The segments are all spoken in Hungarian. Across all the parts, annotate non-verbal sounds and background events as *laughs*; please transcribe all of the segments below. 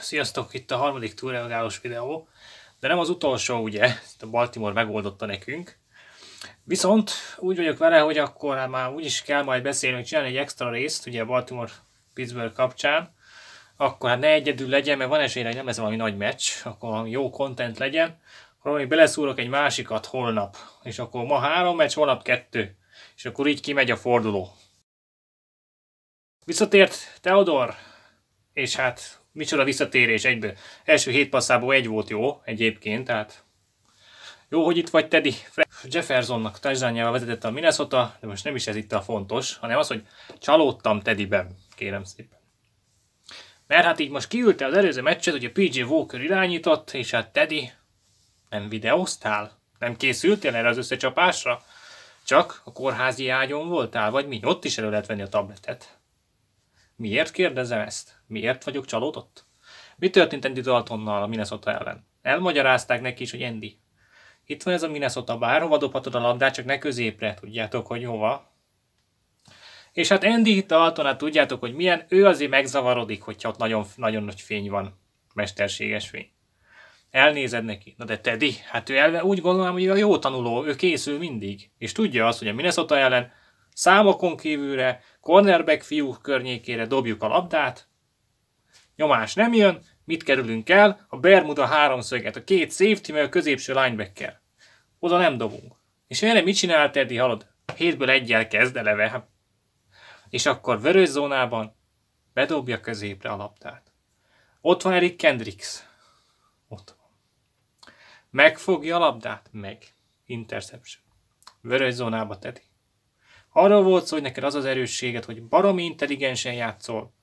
Sziasztok, itt a harmadik túlreagálós videó, de nem az utolsó, ugye, ezt a Baltimore megoldotta nekünk. Viszont úgy vagyok vele, hogy akkor már úgyis kell majd beszélni, hogy csinálni egy extra részt, ugye a Baltimore Pittsburgh kapcsán, akkor hát ne egyedül legyen, mert van esély, hogy nem ez valami nagy meccs, akkor jó content legyen, akkor még beleszúrok egy másikat holnap, és akkor ma három meccs, holnap kettő, és akkor így kimegy a forduló. Visszatért Teodor, és hát micsoda visszatérés egyből. Első hét passzából egy volt jó egyébként, tehát jó, hogy itt vagy Teddy. Jeffersonnak touchdownjával vezetett a Minnesota, de most nem is ez itt a fontos, hanem az, hogy csalódtam Teddyben, kérem szépen. Mert hát így most kiülte az előző meccset, hogy a PJ Walker irányított, és hát Teddy, nem videóztál? Nem készültél erre az összecsapásra? Csak a kórházi ágyon voltál, vagy mi? Ott is elő lehet venni a tabletet. Miért kérdezem ezt? Miért vagyok csalódott? Mi történt Andy Daltonnal a Minnesota ellen? Elmagyarázták neki is, hogy Andy. Itt van ez a Minnesota, bárhova dobhatod a labdát, csak ne középre, tudjátok, hogy hova. És hát Andy Dalton, hát tudjátok, hogy milyen, ő azért megzavarodik, hogyha ott nagyon, nagyon nagy fény van, mesterséges fény. Elnézed neki. Na de Teddy, hát ő elve úgy gondolom, hogy a jó tanuló, ő készül mindig. És tudja azt, hogy a Minnesota ellen számokon kívülre, cornerback fiú környékére dobjuk a labdát, nyomás nem jön, mit kerülünk el? A Bermuda háromszöget, a két safety, meg a középső linebacker. Oda nem dobunk. És erre mit csinál Teddy, halad? Hétből egyel kezd eleve. És akkor vörös zónában bedobja középre a labdát. Ott van Eric Kendricks. Ott van. Megfogja a labdát? Meg. Interception. Vörös zónába Teddy. Arról volt szó, hogy neked az az erősséged, hogy baromi intelligensen játszol,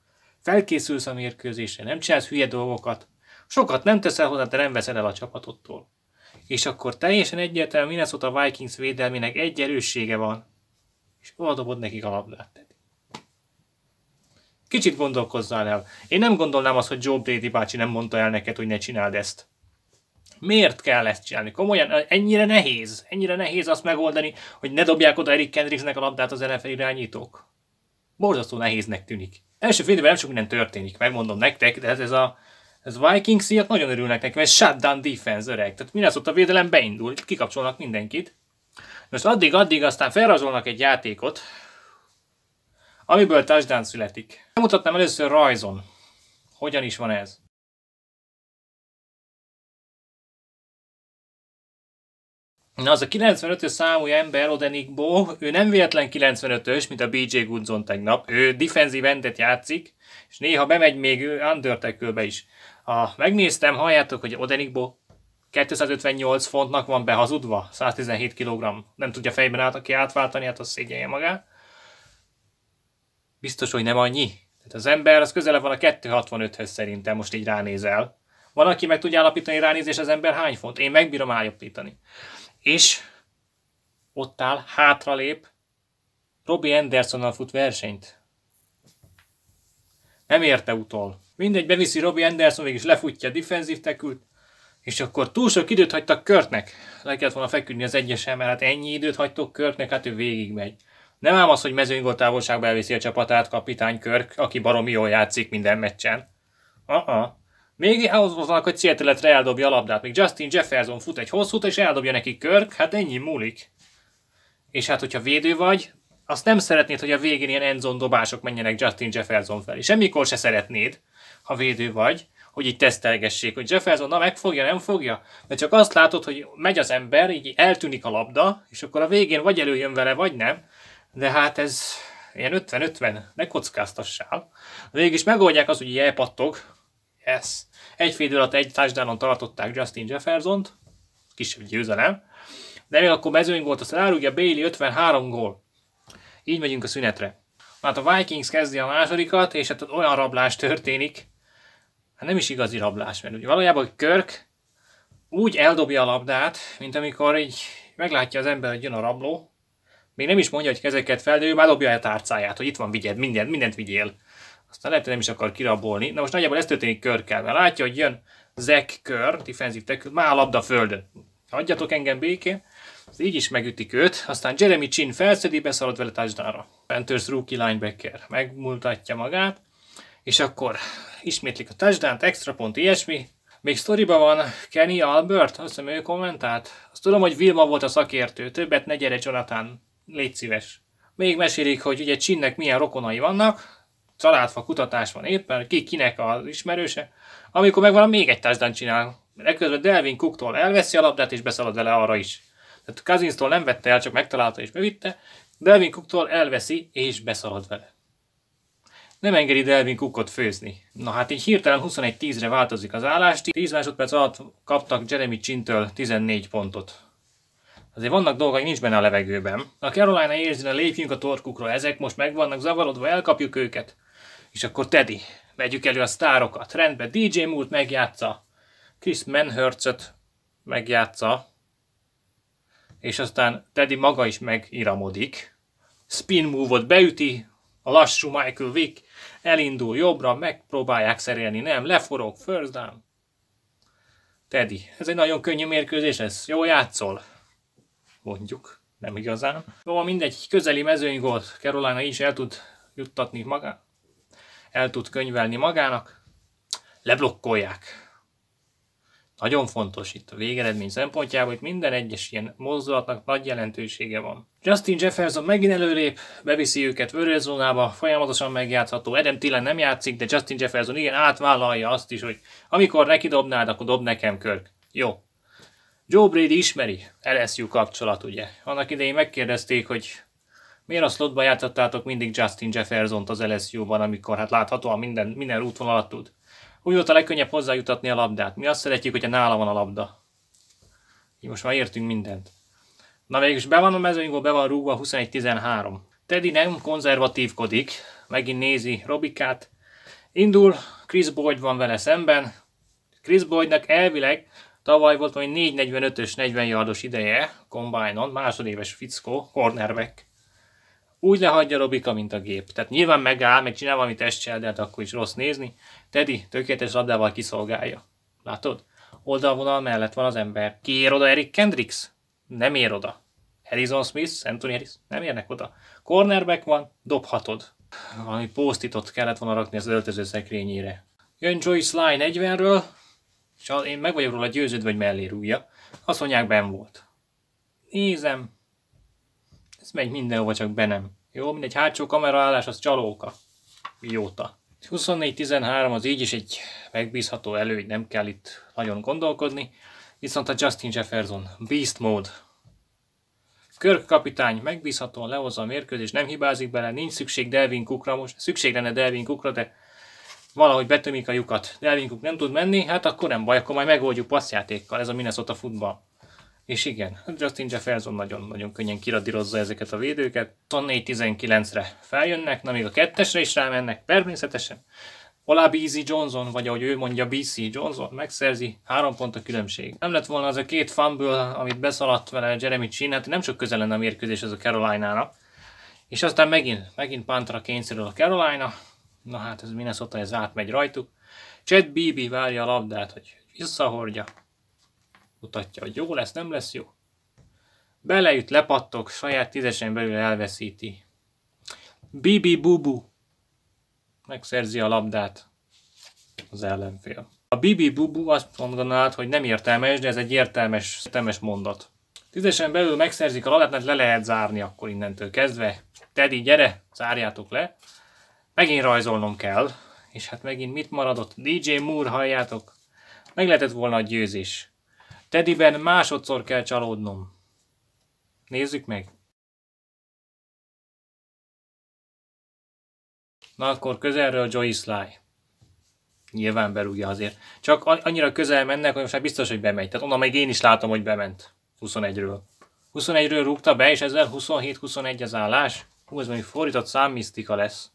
felkészülsz a mérkőzésre, nem csinálsz hülye dolgokat, sokat nem teszel hozzá, de nem veszel el a csapatottól. És akkor teljesen egyértelmű Minnesota Vikings védelmének egy erőssége van, és oda dobod nekik a labdát. Kicsit gondolkozzál el. Én nem gondolnám azt, hogy Joe Brady bácsi nem mondta el neked, hogy ne csináld ezt. Miért kell ezt csinálni? Komolyan, ennyire nehéz. Ennyire nehéz azt megoldani, hogy ne dobják oda Eric Kendricksnek a labdát az NFL irányítók. Borzasztó nehéznek tűnik. Első fél nem sok minden történik, megmondom nektek, de ez, ez a ez vikings nagyon örülnek neki, mert shutdown defense öreg. Tehát minden a védelem beindul, kikapcsolnak mindenkit. Most addig-addig aztán felrajzolnak egy játékot, amiből touchdown születik. Mutatnám először rajzon. Hogyan is van ez? Na, az a 95-ös számú ember, Odenikbo, ő nem véletlen 95-ös, mint a BJ Goodson tegnap. Ő defensív endet játszik, és néha bemegy még undertackle is. Ha megnéztem, halljátok, hogy Odenikbo 258 fontnak van behazudva, 117 kg. Nem tudja fejben át, aki átváltani, hát az szégyenje magát. Biztos, hogy nem annyi. Tehát az ember az közelebb van a 265-höz szerintem, most így ránézel. Van, aki meg tudja állapítani ránézés az ember hány font. Én megbírom állapítani és ott áll, hátralép, Robbie Andersonnal fut versenyt. Nem érte utol. Mindegy, beviszi Robbie Anderson, végig is lefutja a defensív tekült, és akkor túl sok időt hagytak Körtnek. Le kellett volna feküdni az egyesen, mert hát ennyi időt hagytok Körtnek, hát ő végigmegy. Nem ám az, hogy mezőnygól távolságba elviszi a csapatát kapitány Körk, aki baromi jól játszik minden meccsen. Uh-uh. Még ahhoz vannak, hogy Seattle-etre eldobja a labdát. Még Justin Jefferson fut egy hosszút, és eldobja neki Körk, hát ennyi múlik. És hát, hogyha védő vagy, azt nem szeretnéd, hogy a végén ilyen endzone dobások menjenek Justin Jefferson felé. Semmikor se szeretnéd, ha védő vagy, hogy így tesztelgessék, hogy Jefferson na megfogja, nem fogja, mert csak azt látod, hogy megy az ember, így eltűnik a labda, és akkor a végén vagy előjön vele, vagy nem. De hát ez ilyen 50-50, ne kockáztassál. Végig is megoldják az, hogy elpattog, Yes. Egy fél alatt egy touchdownon tartották Justin Jefferson-t, kisebb győzelem, de még akkor mezőny volt, aztán elrúgja Bailey 53 gól. Így megyünk a szünetre. Hát a Vikings kezdi a másodikat, és hát olyan rablás történik, hát nem is igazi rablás, mert ugye valójában Körk úgy eldobja a labdát, mint amikor így meglátja az ember, hogy jön a rabló, még nem is mondja, hogy kezeket fel, de ő már dobja a tárcáját, hogy itt van, vigyed, mindent, mindent vigyél. Aztán lehet, hogy nem is akar kirabolni. Na most nagyjából ez történik mert látja, hogy jön Zek Kör, defensív tekül, már a labda földön. Hagyjatok engem békén. Az így is megütik őt, aztán Jeremy Chin felszedi, beszalad vele touchdownra. Panthers rookie linebacker megmutatja magát. És akkor ismétlik a touchdown extra pont, ilyesmi. Még sztoriban van Kenny Albert, azt hiszem ő kommentált. Azt tudom, hogy Vilma volt a szakértő, többet ne gyere Jonathan, légy szíves. Még mesélik, hogy ugye Csinnek milyen rokonai vannak, családfa kutatás van éppen, ki kinek az ismerőse, amikor meg valami még egy touchdown csinál. Ekközben Delvin Cooktól elveszi a labdát és beszalad vele arra is. Tehát Cousinstól nem vette el, csak megtalálta és bevitte. Delvin Cooktól elveszi és beszalad vele. Nem engedi Delvin Cookot főzni. Na hát így hirtelen 21-10-re változik az állás. 10 másodperc alatt kaptak Jeremy Csintől 14 pontot. Azért vannak dolgok, nincs benne a levegőben. A Carolina érzi, hogy lépjünk a torkukra, ezek most meg vannak zavarodva, elkapjuk őket. És akkor Teddy, vegyük elő a sztárokat. Rendben, DJ Moore-t megjátsza, Chris Manhurst-öt megjátsza, és aztán Teddy maga is megiramodik. Spin move-ot beüti, a lassú Michael Vick elindul jobbra, megpróbálják szerelni, nem, leforog, first down. Teddy, ez egy nagyon könnyű mérkőzés, ez jó játszol. Mondjuk, nem igazán. Jó, mindegy, közeli mezőnygolt Carolina is el tud juttatni magát, el tud könyvelni magának, leblokkolják. Nagyon fontos itt a végeredmény szempontjából, hogy minden egyes ilyen mozdulatnak nagy jelentősége van. Justin Jefferson megint előlép, beviszi őket vörőzónába, folyamatosan megjátszható. Adam Tillen nem játszik, de Justin Jefferson igen átvállalja azt is, hogy amikor neki dobnád, akkor dob nekem Körk. Jó. Joe Brady ismeri LSU kapcsolat, ugye. Annak idején megkérdezték, hogy miért a slotba játszottátok mindig Justin Jefferson-t az LSU-ban, amikor hát láthatóan minden, minden útvonalat tud. Úgy volt a legkönnyebb hozzájutatni a labdát. Mi azt szeretjük, hogyha nála van a labda. Így most már értünk mindent. Na mégis be van a mezőnyből, be van rúgva 21-13. Teddy nem konzervatívkodik, megint nézi Robikát. Indul, Chris Boyd van vele szemben. Chris Boydnak elvileg tavaly volt majd 4.45-ös 40 yardos ideje, combine-on, másodéves fickó, cornerback úgy lehagyja Robika, mint a gép. Tehát nyilván megáll, meg csinál valami testcsel, de hát akkor is rossz nézni. Teddy tökéletes labdával kiszolgálja. Látod? Oldalvonal mellett van az ember. Ki ér oda Eric Kendricks? Nem ér oda. Harrison Smith, Anthony Harris, nem érnek oda. Cornerback van, dobhatod. Valami posztitot kellett volna rakni az öltöző szekrényére. Jön Joyce Sly 40-ről, és én meg vagyok róla győződve, hogy mellé rúgja. Azt mondják, ben volt. Nézem, ez megy mindenhova, csak be nem. Jó, mindegy hátsó kameraállás, az csalóka. Jóta. 24-13 az így is egy megbízható előny, nem kell itt nagyon gondolkodni. Viszont a Justin Jefferson, Beast Mode. Körk kapitány megbízhatóan lehozza a mérkőzés, nem hibázik bele, nincs szükség Delvin Cookra most. Szükség lenne Delvin Cookra, de valahogy betömik a lyukat. Delvin Cook nem tud menni, hát akkor nem baj, akkor majd megoldjuk passzjátékkal, ez a Minnesota futball. És igen, Justin Jefferson nagyon-nagyon könnyen kiradírozza ezeket a védőket. 24-19-re feljönnek, na még a kettesre is rámennek, természetesen. Olá BC Johnson, vagy ahogy ő mondja BC Johnson, megszerzi, három pont a különbség. Nem lett volna az a két fumble, amit beszaladt vele Jeremy Chin, hát nem sok közel lenne a mérkőzés ez a Carolina-nak. És aztán megint, megint pantra kényszerül a Carolina. Na hát ez Minnesota, ez átmegy rajtuk. Chad Beebe várja a labdát, hogy visszahordja mutatja, hogy jó lesz, nem lesz jó. Beleüt, lepattok, saját tízesen belül elveszíti. Bibi Bubu megszerzi a labdát az ellenfél. A Bibi Bubu azt mondanád, hogy nem értelmes, de ez egy értelmes, értelmes mondat. Tízesen belül megszerzik a labdát, mert le lehet zárni akkor innentől kezdve. Teddy, gyere, zárjátok le. Megint rajzolnom kell. És hát megint mit maradott? DJ Moore, halljátok? Meg lehetett volna a győzés. Teddyben másodszor kell csalódnom. Nézzük meg. Na akkor közelről Joey Sly. Nyilván berúgja azért. Csak annyira közel mennek, hogy most már biztos, hogy bemegy. Tehát onnan még én is látom, hogy bement. 21-ről. 21-ről rúgta be, és ezzel 27-21 az állás. Hú, ez mondjuk fordított számmisztika lesz.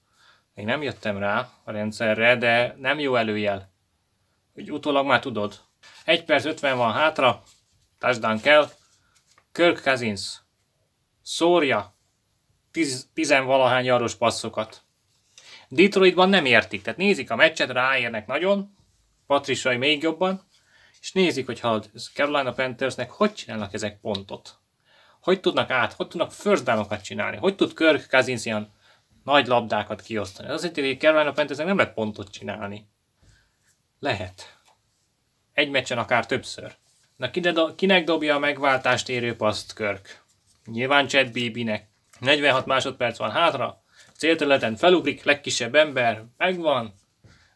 Még nem jöttem rá a rendszerre, de nem jó előjel. Úgy utólag már tudod. 1 perc 50 van hátra, touchdown kell. Kirk Cousins szórja tiz, tizenvalahány jaros passzokat. Detroitban nem értik, tehát nézik a meccset, ráérnek nagyon, Patricia még jobban, és nézik, hogy ha Carolina Panthersnek hogy csinálnak ezek pontot. Hogy tudnak át, hogy tudnak first down csinálni, hogy tud Kirk Cousins ilyen nagy labdákat kiosztani. Az azt jelenti, hogy Carolina Panthersnek nem lehet pontot csinálni. Lehet. Egy meccsen akár többször. Na kinek dobja a megváltást érő paszt Körk? Nyilván Chad Bibinek. 46 másodperc van hátra. Célterületen felugrik, legkisebb ember, megvan.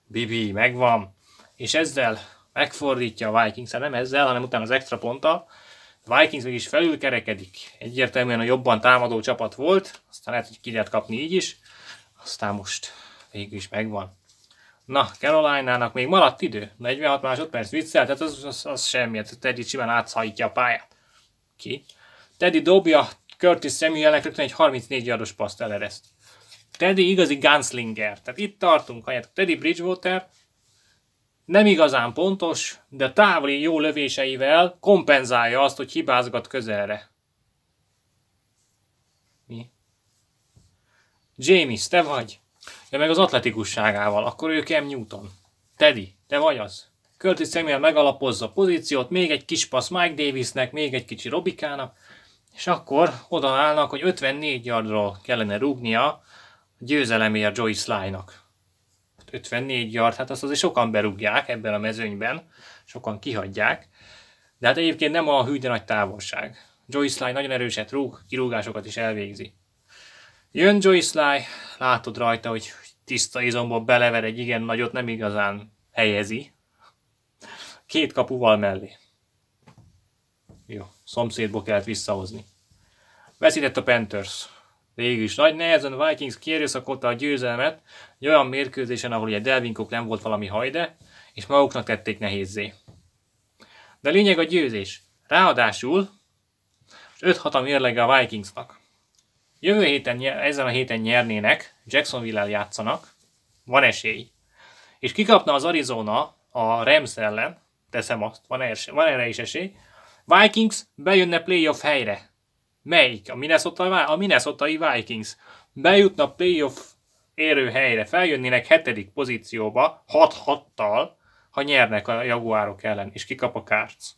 Bibi, megvan. És ezzel megfordítja a Vikings, hát nem ezzel, hanem utána az extra ponttal. A Vikings mégis felülkerekedik. Egyértelműen a jobban támadó csapat volt, aztán lehet, hogy ki lehet kapni így is. Aztán most végül is megvan. Na, Carolina-nak még maradt idő. 46 másodperc viccel, tehát az, az, az semmi. Hát Teddy simán átszahítja a pályát. Ki? Teddy dobja Curtis Samuelnek rögtön egy 34 yardos paszt elereszt. Teddy igazi gunslinger. Tehát itt tartunk, hogy Teddy Bridgewater nem igazán pontos, de távoli jó lövéseivel kompenzálja azt, hogy hibázgat közelre. Mi? James, te vagy? De meg az atletikusságával, akkor ő Cam Newton. Teddy, te vagy az? Curtis Samuel megalapozza a pozíciót, még egy kis passz Mike Davisnek, még egy kicsi Robikának, és akkor oda állnak, hogy 54 yardról kellene rúgnia a győzelemért Joey Sly-nak. 54 yard, hát azt azért sokan berúgják ebben a mezőnyben, sokan kihagyják, de hát egyébként nem a hű, de nagy távolság. Joey Sly nagyon erőset rúg, kirúgásokat is elvégzi. Jön Joey Sly, látod rajta, hogy tiszta izomból belever egy igen nagyot, nem igazán helyezi. Két kapuval mellé. Jó, szomszédból kellett visszahozni. Veszített a Panthers. Végül is nagy nehezen a Vikings kierőszakolta a győzelmet egy olyan mérkőzésen, ahol ugye Delvin Cook nem volt valami hajde, és maguknak tették nehézzé. De lényeg a győzés. Ráadásul 5-6 a mérlege a Vikingsnak. Jövő héten, ezen a héten nyernének, Jacksonville-el játszanak, van esély. És kikapna az Arizona a Rams ellen, teszem azt, van, erre, van erre is esély, Vikings bejönne playoff helyre. Melyik? A Minnesota, a Minnesota Vikings. Bejutna playoff érő helyre, feljönnének hetedik pozícióba, 6-6-tal, ha nyernek a Jaguárok ellen, és kikap a Kárc.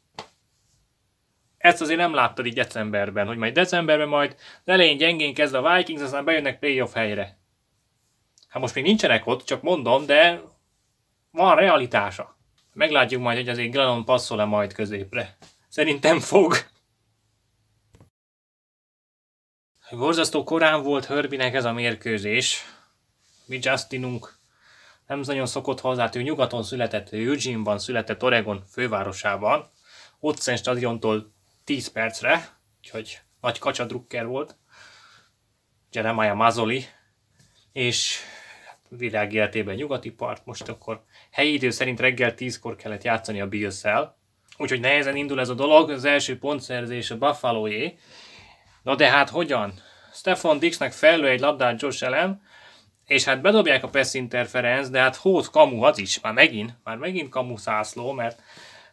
Ezt azért nem láttad így decemberben, hogy majd decemberben majd elején gyengén kezd a Vikings, aztán bejönnek playoff helyre. Hát most még nincsenek ott, csak mondom, de van realitása. Meglátjuk majd, hogy azért Glennon passzol-e majd középre. Szerintem fog. Borzasztó korán volt Hörbinek ez a mérkőzés. Mi Justinunk nem nagyon szokott hozzá, ő nyugaton született, Eugene-ban született, Oregon fővárosában. Ott stadiontól 10 percre, úgyhogy nagy kacsa drukker volt. Jeremiah Mazoli, és világ életében nyugati part, most akkor helyi idő szerint reggel 10-kor kellett játszani a bills. Úgyhogy nehezen indul ez a dolog, az első pontszerzés a buffalo -é. Na de hát hogyan? Stefan Dixnek fellő egy labdát Josh Allen, és hát bedobják a pass interference, de hát hót kamu az is, már megint, már megint kamu szászló, mert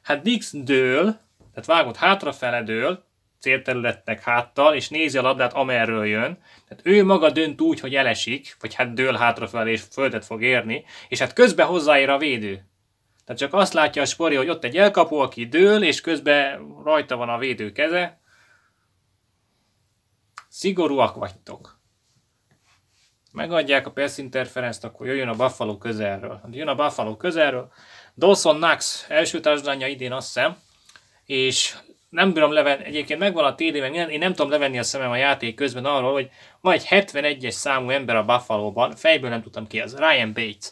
hát Dix dől, tehát vágott hátrafele dől, célterületnek háttal, és nézi a labdát, amerről jön. Tehát ő maga dönt úgy, hogy elesik, vagy hát dől hátrafelé, és földet fog érni, és hát közben hozzáér a védő. Tehát csak azt látja a spori, hogy ott egy elkapó, aki dől, és közben rajta van a védő keze. Szigorúak vagytok. Megadják a pass interference akkor jöjjön a Buffalo közelről. Hát jön a Buffalo közelről. Dawson Knox első társadalnya idén azt hiszem, és nem bírom levenni, egyébként megvan a td én nem tudom levenni a szemem a játék közben arról, hogy van egy 71-es számú ember a Buffalo-ban, fejből nem tudtam ki az, Ryan Bates.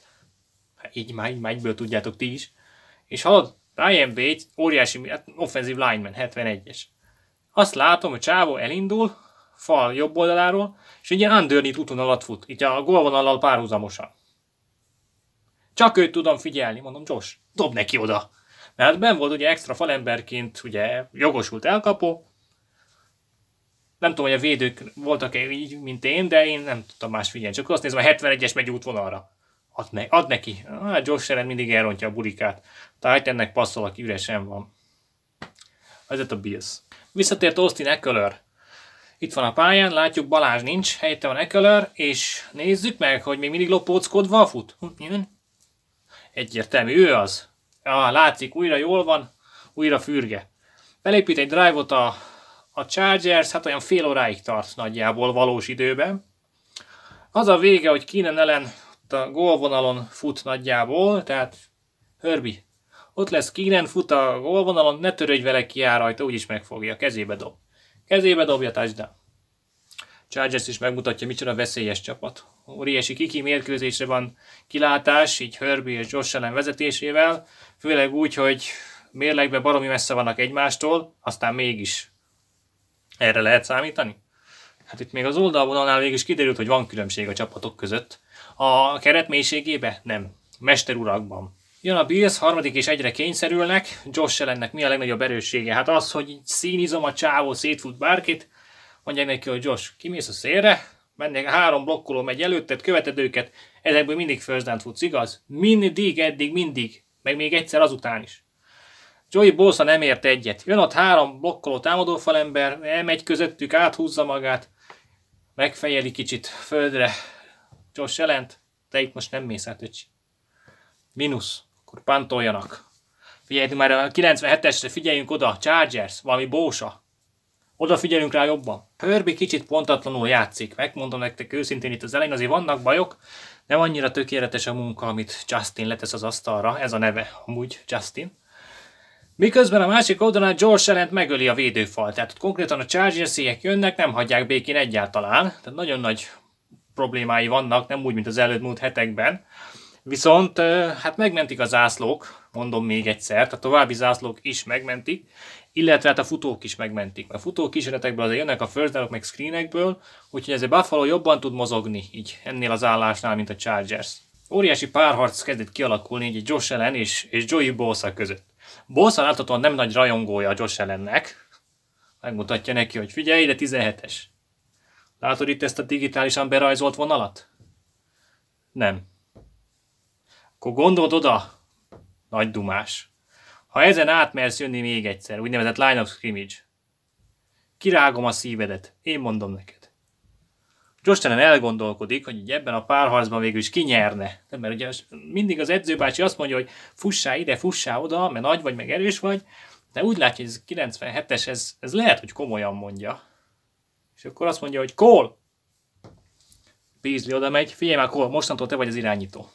Hát így már, így már egyből tudjátok ti is. És hallod, Ryan Bates, óriási, hát offensive lineman, 71-es. Azt látom, hogy Csávó elindul, fal jobb oldaláról, és egy ilyen underneath úton alatt fut, itt a gólvonallal párhuzamosan. Csak őt tudom figyelni, mondom, Josh, dob neki oda. Mert ben volt ugye extra falemberként ugye jogosult elkapó, nem tudom, hogy a védők voltak-e így, mint én, de én nem tudtam más figyelni. Csak azt nézem, a 71-es megy útvonalra. Ad, ne, ad neki. Ah, Josh Allen mindig elrontja a burikát. Tehát ennek passzol, aki üresen van. Ez a Bills. Visszatért Austin Eckler. Itt van a pályán, látjuk Balázs nincs, helyette van Eckler, és nézzük meg, hogy még mindig lopóckodva fut. Hm. Egyértelmű, ő az. Ja, látszik, újra jól van, újra fürge. Belépít egy drive-ot a, a Chargers, hát olyan fél óráig tart nagyjából valós időben. Az a vége, hogy Keenan ellen a gólvonalon fut nagyjából, tehát Hörbi, ott lesz Keenan, fut a gólvonalon, ne törődj vele, ki rajta, úgyis megfogja, kezébe dob. Kezébe dobja touchdown. Chargers is megmutatja, micsoda veszélyes csapat. Óriási kiki mérkőzésre van kilátás, így Herbie és Josh Allen vezetésével, főleg úgy, hogy mérlegbe baromi messze vannak egymástól, aztán mégis erre lehet számítani? Hát itt még az oldalvonalnál végül is kiderült, hogy van különbség a csapatok között. A keret mélységébe? Nem. Mesterurakban. Jön a Bills, harmadik és egyre kényszerülnek. Josh Allennek mi a legnagyobb erőssége? Hát az, hogy színizom a csávó, szétfut bárkit, mondják neki, hogy Josh, kimész a szélre, mennek három blokkoló megy előtted, követed őket, ezekből mindig first down futsz, igaz? Mindig, eddig, mindig, meg még egyszer azután is. Joey Bosa nem ért egyet. Jön ott három blokkoló támadófalember, elmegy közöttük, áthúzza magát, megfejeli kicsit földre. Josh jelent, te itt most nem mész át, öcsi. Minusz, akkor pantoljanak. Figyelj, már a 97-esre figyeljünk oda, Chargers, valami bósa. Oda figyelünk rá jobban. Herbie kicsit pontatlanul játszik, megmondom nektek őszintén itt az elején, azért vannak bajok, nem annyira tökéletes a munka, amit Justin letesz az asztalra, ez a neve amúgy Justin. Miközben a másik oldalán George Allen megöli a védőfal, tehát ott konkrétan a chargers jönnek, nem hagyják békén egyáltalán, tehát nagyon nagy problémái vannak, nem úgy, mint az előtt múlt hetekben. Viszont hát megmentik a zászlók, mondom még egyszer, a további zászlók is megmentik, illetve hát a futók is megmentik. A futó kísérletekből azért jönnek a first meg screenekből, úgyhogy ez a Buffalo jobban tud mozogni így ennél az állásnál, mint a Chargers. Óriási párharc kezdett kialakulni így Josh Allen és, és Joey Bosa között. Bosa láthatóan nem nagy rajongója a Josh Allennek. Megmutatja neki, hogy figyelj, ide 17-es. Látod itt ezt a digitálisan berajzolt vonalat? Nem. Akkor gondold oda, nagy dumás. Ha ezen átmersz jönni még egyszer, úgynevezett line of scrimmage, kirágom a szívedet, én mondom neked. Josh Allen elgondolkodik, hogy így ebben a párharcban végül is kinyerne. Mert ugye mindig az edzőbácsi azt mondja, hogy fussá ide, fussá oda, mert nagy vagy, meg erős vagy, de úgy látja, hogy ez 97-es, ez, ez lehet, hogy komolyan mondja. És akkor azt mondja, hogy Cole! Beasley oda megy, figyelj már Cole, mostantól te vagy az irányító.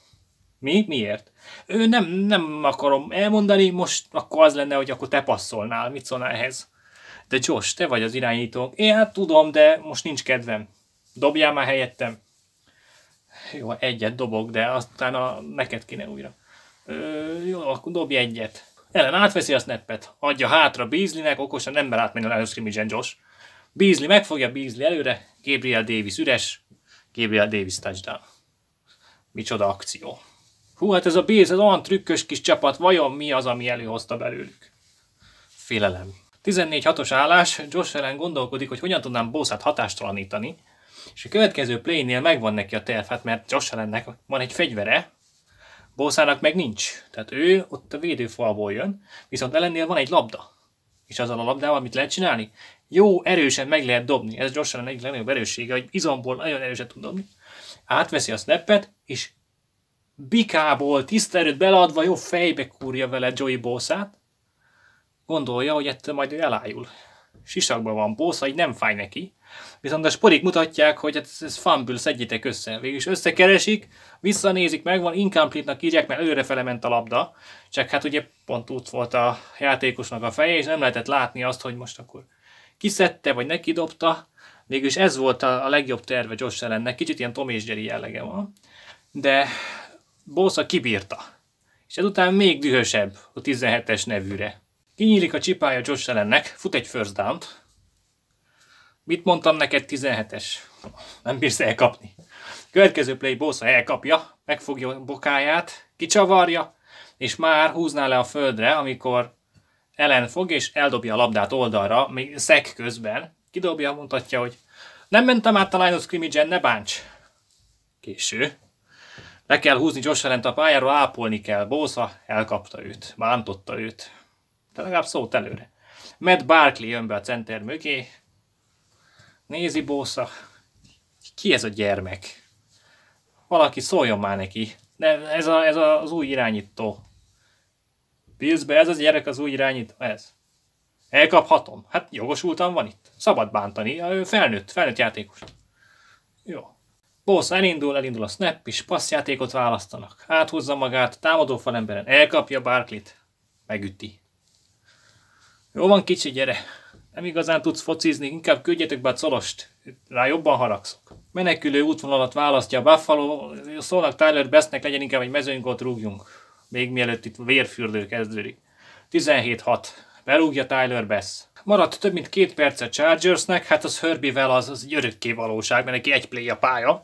Mi? Miért? Ő nem, nem akarom elmondani, most akkor az lenne, hogy akkor te passzolnál, mit szólnál ehhez? De Josh, te vagy az irányító. Én hát tudom, de most nincs kedvem. Dobjál már helyettem. Jó, egyet dobok, de aztán a, neked kéne újra. Ö, jó, akkor dobj egyet. Ellen átveszi a snappet, adja hátra Beasleynek, okosan nem mer átmenni a line Josh. Beasley megfogja Beasley előre, Gabriel Davis üres, Gabriel Davis touchdown. Micsoda akció. Hú, hát ez a Bills, ez olyan trükkös kis csapat, vajon mi az, ami előhozta belőlük? Félelem. 14-6-os állás, Josh ellen gondolkodik, hogy hogyan tudnám Bossát hatástalanítani, és a következő playnél megvan neki a terv, hát mert Josh Allennek van egy fegyvere, Bossának meg nincs. Tehát ő ott a védőfalból jön, viszont ellennél van egy labda. És azzal a labdával mit lehet csinálni? Jó, erősen meg lehet dobni. Ez Josh Allen egyik legnagyobb erőssége, hogy izomból nagyon erősen tud dobni. Átveszi a snappet, és bikából tiszta erőt beleadva jó fejbe kúrja vele Joey Bossát. Gondolja, hogy ettől majd elájul. Sisakban van Bossa, így nem fáj neki. Viszont a sporik mutatják, hogy ez, ez fumble, szedjétek össze. Végülis összekeresik, visszanézik, megvan, incomplete-nak írják, mert előrefele ment a labda. Csak hát ugye pont úgy volt a játékosnak a feje, és nem lehetett látni azt, hogy most akkor kiszedte, vagy neki dobta. Végülis ez volt a, legjobb terve Josh Allennek, kicsit ilyen Tom és Jerry jellege van. De Bosa kibírta. És ezután még dühösebb a 17-es nevűre. Kinyílik a csipája Josh Allennek, fut egy first down-t, Mit mondtam neked 17-es? Nem bírsz elkapni. Következő play Bosa elkapja, megfogja a bokáját, kicsavarja, és már húzná le a földre, amikor Ellen fog és eldobja a labdát oldalra, még szek közben. Kidobja, mondhatja, hogy nem mentem át a line of scrimmage ne bánts. Késő. Le kell húzni Josh allen a pályáról, ápolni kell. Bósza elkapta őt, bántotta őt. De legalább szólt előre. Matt Barkley jön be a center mögé, Nézi Bósza, ki ez a gyermek? Valaki szóljon már neki. De ez, a, ez az új irányító. Billsbe ez az gyerek az új irányító? Ez. Elkaphatom? Hát jogosultan van itt. Szabad bántani. Felnőtt, felnőtt játékos. Jó. Boss elindul, elindul a snap, és passzjátékot választanak. Áthúzza magát, támadó falemberen, elkapja Barklit, megüti. Jó van kicsi, gyere. Nem igazán tudsz focizni, inkább küldjetek be a colost. Rá jobban haragszok. Menekülő útvonalat választja a Buffalo, szólnak Tyler Bestnek legyen inkább egy mezőnykot rúgjunk. Még mielőtt itt vérfürdő kezdődik. 17-6. Berúgja Tyler Bess. Maradt több mint két percet Chargersnek, hát az Herbie-vel az, az egy örökké valóság, mert neki egy play a pálya.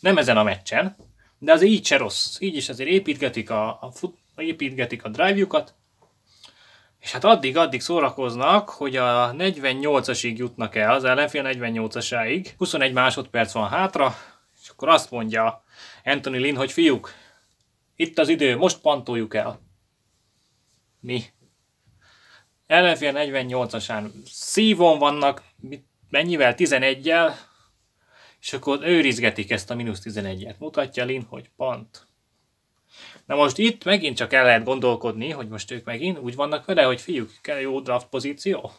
Nem ezen a meccsen, de azért így se rossz. Így is azért építgetik a, a, fut, építgetik a drive-jukat, és hát addig-addig szórakoznak, hogy a 48-asig jutnak el, az ellenfél 48-asáig, 21 másodperc van hátra, és akkor azt mondja Anthony Lynn, hogy fiúk, itt az idő, most pantoljuk el. Mi? Ellenfél 48-asán szívon vannak, mennyivel? 11-jel, és akkor őrizgetik ezt a mínusz 11-et. Mutatja Lin, hogy pont. Na most itt megint csak el lehet gondolkodni, hogy most ők megint úgy vannak vele, hogy fiúk, kell jó draft pozíció?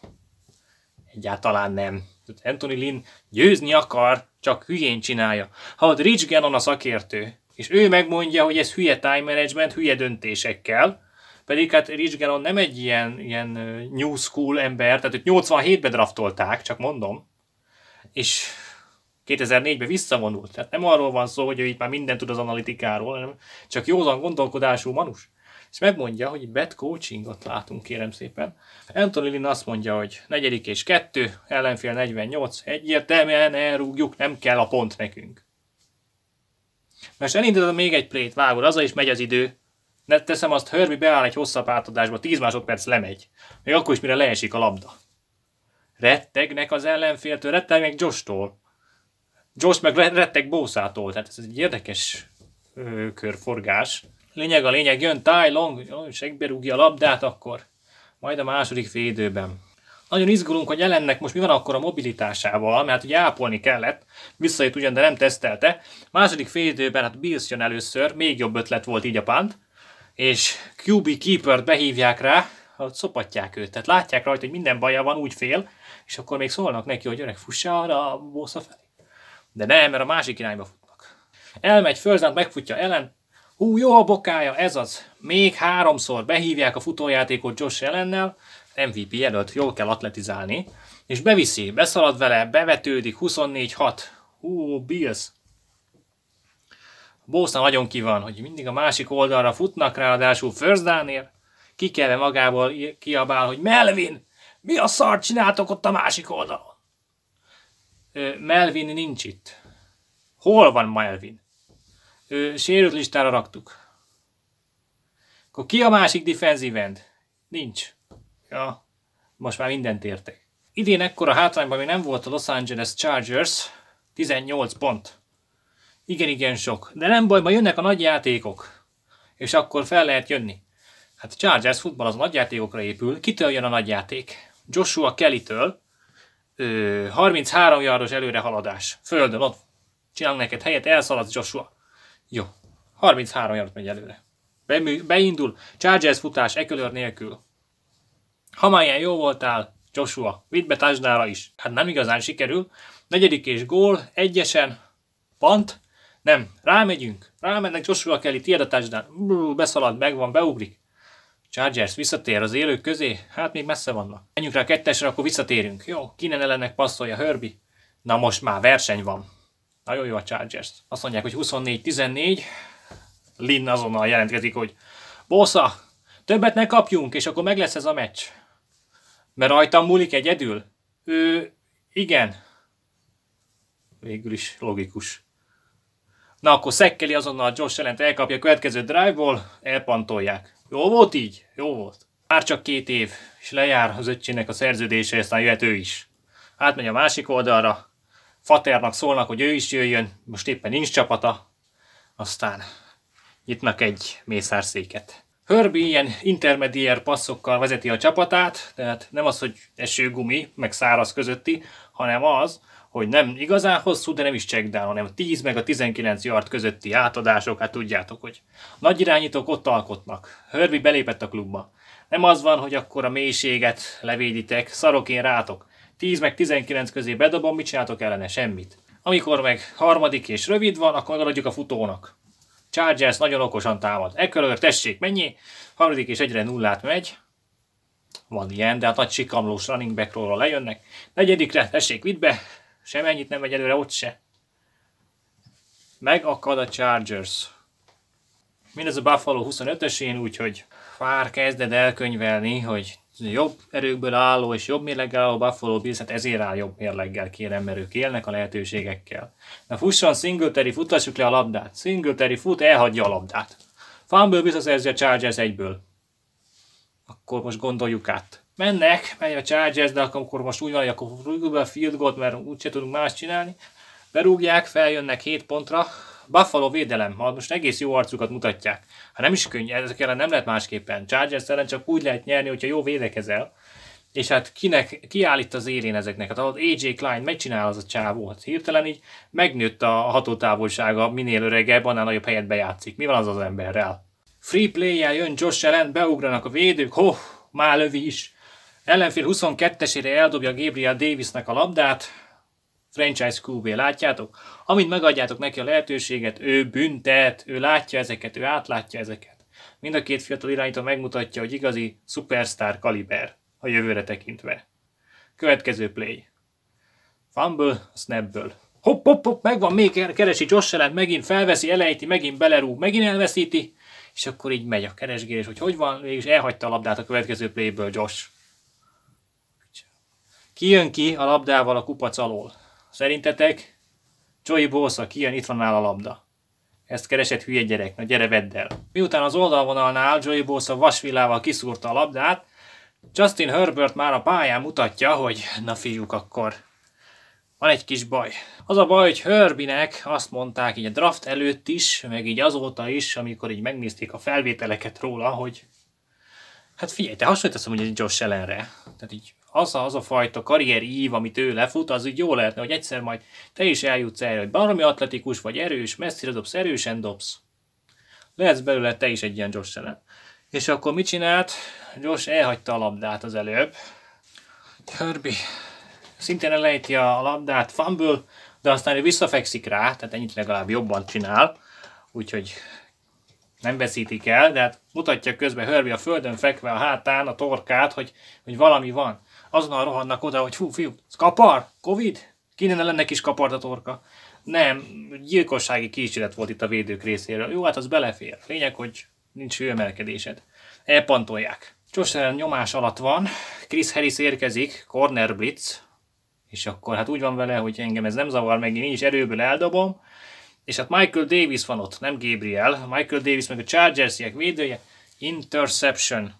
Egyáltalán nem. Anthony Lynn győzni akar, csak hülyén csinálja. Ha ott Rich Gannon a szakértő, és ő megmondja, hogy ez hülye time management, hülye döntésekkel, pedig hát Rich Gannon nem egy ilyen, ilyen new school ember, tehát őt 87-ben draftolták, csak mondom, és 2004-ben visszavonult. Tehát nem arról van szó, hogy ő itt már mindent tud az analitikáról, hanem csak józan gondolkodású manus. És megmondja, hogy bad coachingot látunk, kérem szépen. Anthony Lynn azt mondja, hogy negyedik és kettő, ellenfél 48, egyértelműen elrúgjuk, nem kell a pont nekünk. Most elindítod még egy plét, vágod, az is megy az idő. Ne teszem azt, Herbie beáll egy hosszabb átadásba, 10 másodperc lemegy. Még akkor is, mire leesik a labda. Rettegnek az ellenféltől, rettegnek Josh-tól. Josh meg rettek Bószától, tehát ez egy érdekes ö, körforgás. Lényeg a lényeg, jön Tai Long, segbe rúgja a labdát akkor, majd a második félidőben. Nagyon izgulunk, hogy jelennek most mi van akkor a mobilitásával, mert ugye ápolni kellett, visszajött ugyan, de nem tesztelte. Második félidőben hát Bills jön először, még jobb ötlet volt így a pant, és QB Keeper-t behívják rá, hogy szopatják őt. Tehát látják rajta, hogy minden baja van, úgy fél, és akkor még szólnak neki, hogy öreg, fussa arra a bósza felé. De nem, mert a másik irányba futnak. Elmegy, fölzánt, megfutja ellen. Hú, jó a bokája, ez az. Még háromszor behívják a futójátékot Josh ellennel, MVP jelölt, jól kell atletizálni, és beviszi, beszalad vele, bevetődik, 24-6. Hú, Bills. Bósza nagyon ki van, hogy mindig a másik oldalra futnak, ráadásul first down kikelve magából kiabál, hogy Melvin, mi a szart csináltok ott a másik oldalon? Melvin nincs itt. Hol van Melvin? Ő, sérült listára raktuk. Akkor ki a másik defensive end? Nincs. Ja, most már mindent értek. Idén ekkora hátrányban még nem volt a Los Angeles Chargers, 18 pont. Igen, igen sok. De nem baj, ma jönnek a nagy játékok. És akkor fel lehet jönni. Hát a Chargers futball az nagy játékokra épül. Kitől jön a nagy játék? Joshua Kelly-től, 33 yardos előrehaladás. Földön, ott csinálunk neked helyet, elszaladsz Joshua. Jó. 33 yardot megy előre. Be, beindul, Chargers futás, ekölör nélkül. Ha már ilyen jó voltál, Joshua, vidd be is. Hát nem igazán sikerül. Negyedik és gól, egyesen, pant, nem, rámegyünk, rámennek Joshua Kelly, tiéd a touchdown, beszalad, megvan, beugrik. Chargers visszatér az élők közé? Hát még messze vannak. Menjünk rá a kettesre, akkor visszatérünk. Jó, kinen ellennek passzolja Herbie. Na most már verseny van. Nagyon jó a Chargers. Azt mondják, hogy 24-14. Lin azonnal jelentkezik, hogy Bosza, többet ne kapjunk, és akkor meg lesz ez a meccs. Mert rajtam múlik egyedül? Ő, igen. Végül is logikus. Na akkor szekkeli azonnal Josh ellent, elkapja a következő drive-ból, elpantolják. Jó volt így? Jó volt. Már csak két év, és lejár az öccsének a szerződése, aztán jöhet ő is. Átmegy a másik oldalra, Faternak szólnak, hogy ő is jöjjön, most éppen nincs csapata, aztán nyitnak egy mészárszéket. Herbie ilyen intermediér passzokkal vezeti a csapatát, tehát nem az, hogy esőgumi, meg száraz közötti, hanem az, hogy nem igazán hosszú, de nem is check down, hanem 10 meg a 19 yard közötti átadások, hát tudjátok, hogy nagy irányítók ott alkotnak. Herbie belépett a klubba. Nem az van, hogy akkor a mélységet levéditek, szarok én rátok. 10 meg 19 közé bedobom, mit csináltok ellene? Semmit. Amikor meg harmadik és rövid van, akkor megadjuk a futónak. Chargers nagyon okosan támad. Eckler, tessék, mennyi? Harmadik és egyre nullát megy. Van ilyen, de hát nagy sikamlós running backról lejönnek. Negyedikre, tessék, vidd be. Semennyit nem megy előre, ott se. Megakad a Chargers. Mindez a Buffalo 25-ösén, úgyhogy pár kezded elkönyvelni, hogy jobb erőkből álló és jobb mérleggel álló Buffalo Bills, hát ezért áll jobb mérleggel kérem, mert ők élnek a lehetőségekkel. Na fusson Singletary, futtassuk le a labdát. Singletary fut, elhagyja a labdát. Fumble visszaszerzi a Chargers egyből. Akkor most gondoljuk át. Mennek, megy a Chargers, de akkor most úgy van, hogy akkor rúgjuk be a field goal mert úgyse tudunk más csinálni. Berúgják, feljönnek 7 pontra, Buffalo védelem, ha most egész jó arcukat mutatják. Ha nem is könnyű, ezek ellen nem lehet másképpen. Chargers ellen csak úgy lehet nyerni, hogyha jó védekezel. És hát kinek, ki áll itt az élén ezeknek? Hát ahol AJ Klein megcsinál az a csávó, hát hirtelen így megnőtt a hatótávolsága, minél öregebb, annál nagyobb helyet bejátszik. Mi van az az emberrel? Free play-jel jön Josh Allen, beugranak a védők, ho, már lövi is. Ellenfél 22-esére eldobja Gabriel Davisnek a labdát, franchise QB, látjátok? Amint megadjátok neki a lehetőséget, ő büntet, ő látja ezeket, ő átlátja ezeket. Mind a két fiatal irányító megmutatja, hogy igazi superstar kaliber a jövőre tekintve. Következő play. Fumble, snapből. Hopp, hopp, hopp, megvan, még keresi Josh Allen, megint felveszi, elejti, megint belerúg, megint elveszíti, és akkor így megy a keresgélés, hogy hogy van, végülis elhagyta a labdát a következő playből Josh. Ki jön ki a labdával a kupac alól? Szerintetek Joey Bosa kijön, itt van nála a labda. Ezt keresett hülye gyerek, na gyere vedd el. Miután az oldalvonalnál Joey Bosa vasvillával kiszúrta a labdát, Justin Herbert már a pályán mutatja, hogy na fiúk, akkor van egy kis baj. Az a baj, hogy Herbinek azt mondták így a draft előtt is, meg így azóta is, amikor így megnézték a felvételeket róla, hogy hát figyelj, te hasonlítasz hogy egy Josh Allenre. Tehát így az a, az a fajta karrier ív, amit ő lefut, az úgy jó lehetne, hogy egyszer majd te is eljutsz erre, hogy baromi atletikus vagy erős, messzire dobsz, erősen dobsz. Lehetsz belőle te is egy ilyen Josh Allen. És akkor mit csinált? Josh elhagyta a labdát az előbb. Herbie szintén elejti a labdát, fumble, de aztán ő visszafekszik rá, tehát ennyit legalább jobban csinál, úgyhogy nem veszítik el, de hát mutatja közben Herbie a földön fekve a hátán a torkát, hogy, hogy valami van azonnal rohannak oda, hogy fú, fiú, kapar, Covid? Kéne lenne kis kapart a torka. Nem, gyilkossági kísérlet volt itt a védők részéről. Jó, hát az belefér. Lényeg, hogy nincs hőemelkedésed. Elpantolják. Josh nyomás alatt van, Chris Harris érkezik, corner blitz, és akkor hát úgy van vele, hogy engem ez nem zavar meg, én is erőből eldobom, és hát Michael Davis van ott, nem Gabriel, Michael Davis meg a Chargersiek védője, interception,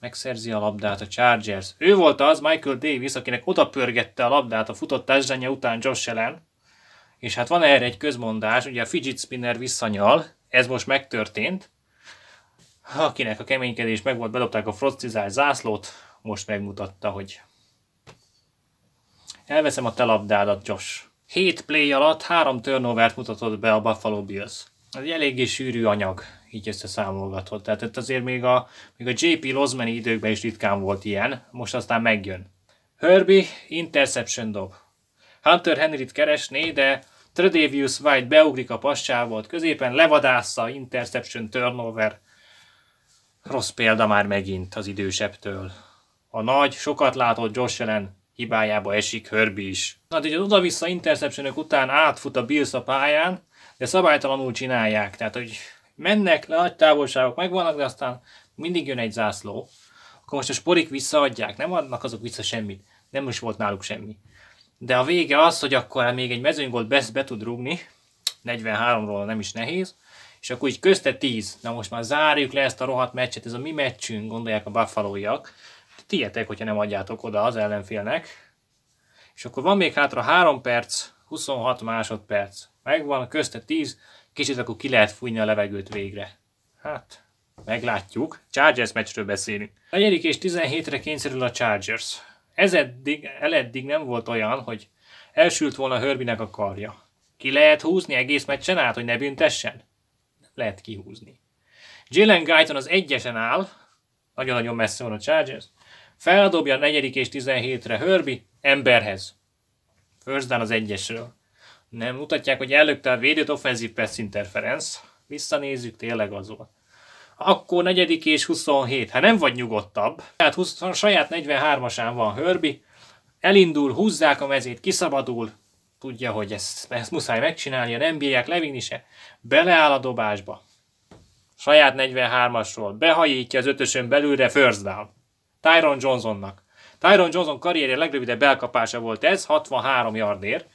megszerzi a labdát a Chargers. Ő volt az, Michael Davis, akinek oda pörgette a labdát a futott társadalja után Josh Allen, és hát van erre egy közmondás, ugye a fidget spinner visszanyal, ez most megtörtént, akinek a keménykedés meg volt, bedobták a frocizált zászlót, most megmutatta, hogy elveszem a te labdádat, Josh. 7 play alatt három turnovert mutatott be a Buffalo Bills. Ez egy eléggé sűrű anyag így összeszámolgatod. Tehát itt azért még a, még a JP Lozmani időkben is ritkán volt ilyen, most aztán megjön. Herbie interception dob. Hunter Henryt keresné, de Tredavious White beugrik a passával középen, levadásza, interception, turnover. Rossz példa már megint az idősebbtől. A nagy, sokat látott Josh Allen hibájába esik Herbie is. Na, de oda-vissza interceptionök után átfut a Bills a pályán, de szabálytalanul csinálják. Tehát, hogy mennek, le nagy távolságok megvannak, de aztán mindig jön egy zászló. Akkor most a sporik visszaadják, nem adnak azok vissza semmit. Nem is volt náluk semmi. De a vége az, hogy akkor még egy mezőnygolt be, be tud rúgni, 43-ról nem is nehéz, és akkor így közte 10. Na most már zárjuk le ezt a rohadt meccset, ez a mi meccsünk, gondolják a buffalo Tietek, hogyha nem adjátok oda az ellenfélnek. És akkor van még hátra 3 perc, 26 másodperc. Megvan, közte 10, Kicsit akkor ki lehet fújni a levegőt végre. Hát, meglátjuk. Chargers meccsről beszélünk. Negyedik és 17-re kényszerül a Chargers. Ez eddig, eleddig nem volt olyan, hogy elsült volna Hörbinek a karja. Ki lehet húzni egész meccsen át, hogy ne büntessen? Lehet kihúzni. Jalen Guyton az egyesen áll, nagyon-nagyon messze van a Chargers, feldobja a negyedik és 17-re Hörbi emberhez. First down az egyesről. Nem mutatják, hogy előtte a védőt offenzív pass interference. Visszanézzük, tényleg az volt. Akkor negyedik és 27. Hát nem vagy nyugodtabb. Tehát 20, a saját 43-asán van Hörbi. Elindul, húzzák a mezét, kiszabadul. Tudja, hogy ezt, ezt muszáj megcsinálnia, nem bírják levinni se. Beleáll a dobásba. Saját 43-asról. Behajítja az ötösön belülre first down. Tyron Johnsonnak. Tyron Johnson karrierje legrövidebb belkapása volt ez, 63 yardért.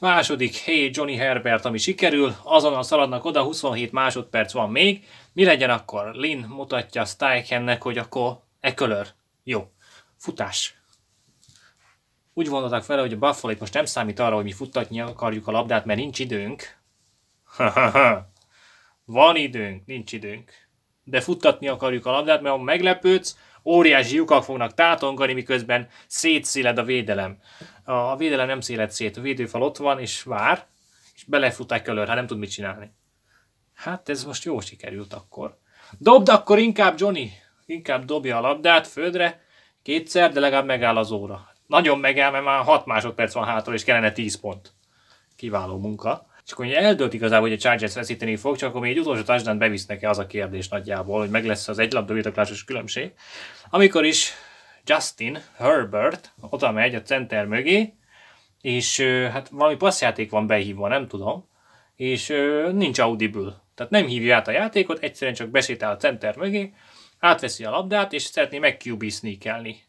Második, hey Johnny Herbert, ami sikerül, azonnal szaladnak oda, 27 másodperc van még. Mi legyen akkor? Lin mutatja Steichen-nek, hogy akkor Eckler. Jó. Futás. Úgy gondoltak fel, hogy a Buffalo most nem számít arra, hogy mi futtatni akarjuk a labdát, mert nincs időnk. *laughs* Van időnk, nincs időnk. De futtatni akarjuk a labdát, mert ha meglepődsz, óriási lyukak fognak tátongani, miközben szétszéled a védelem. A védelem nem széled szét, a védőfal ott van, és vár, és belefut Eckler, hát nem tud mit csinálni. Hát ez most jó sikerült akkor. Dobd akkor inkább Johnny, inkább dobja a labdát földre, kétszer, de legalább megáll az óra. Nagyon megáll, mert már 6 másodperc van hátra, és kellene 10 pont. Kiváló munka. És akkor eldölt igazából, hogy a Chargers veszíteni fog, csak akkor még egy utolsó touchdown bevisznek-e az a kérdés nagyjából, hogy meg lesz az egy labda különbség. Amikor is Justin Herbert oda megy a center mögé, és hát valami passzjáték van behívva, nem tudom, és nincs audible. Tehát nem hívja át a játékot, egyszerűen csak besétál a center mögé, átveszi a labdát, és szeretné meg QB sneakelni.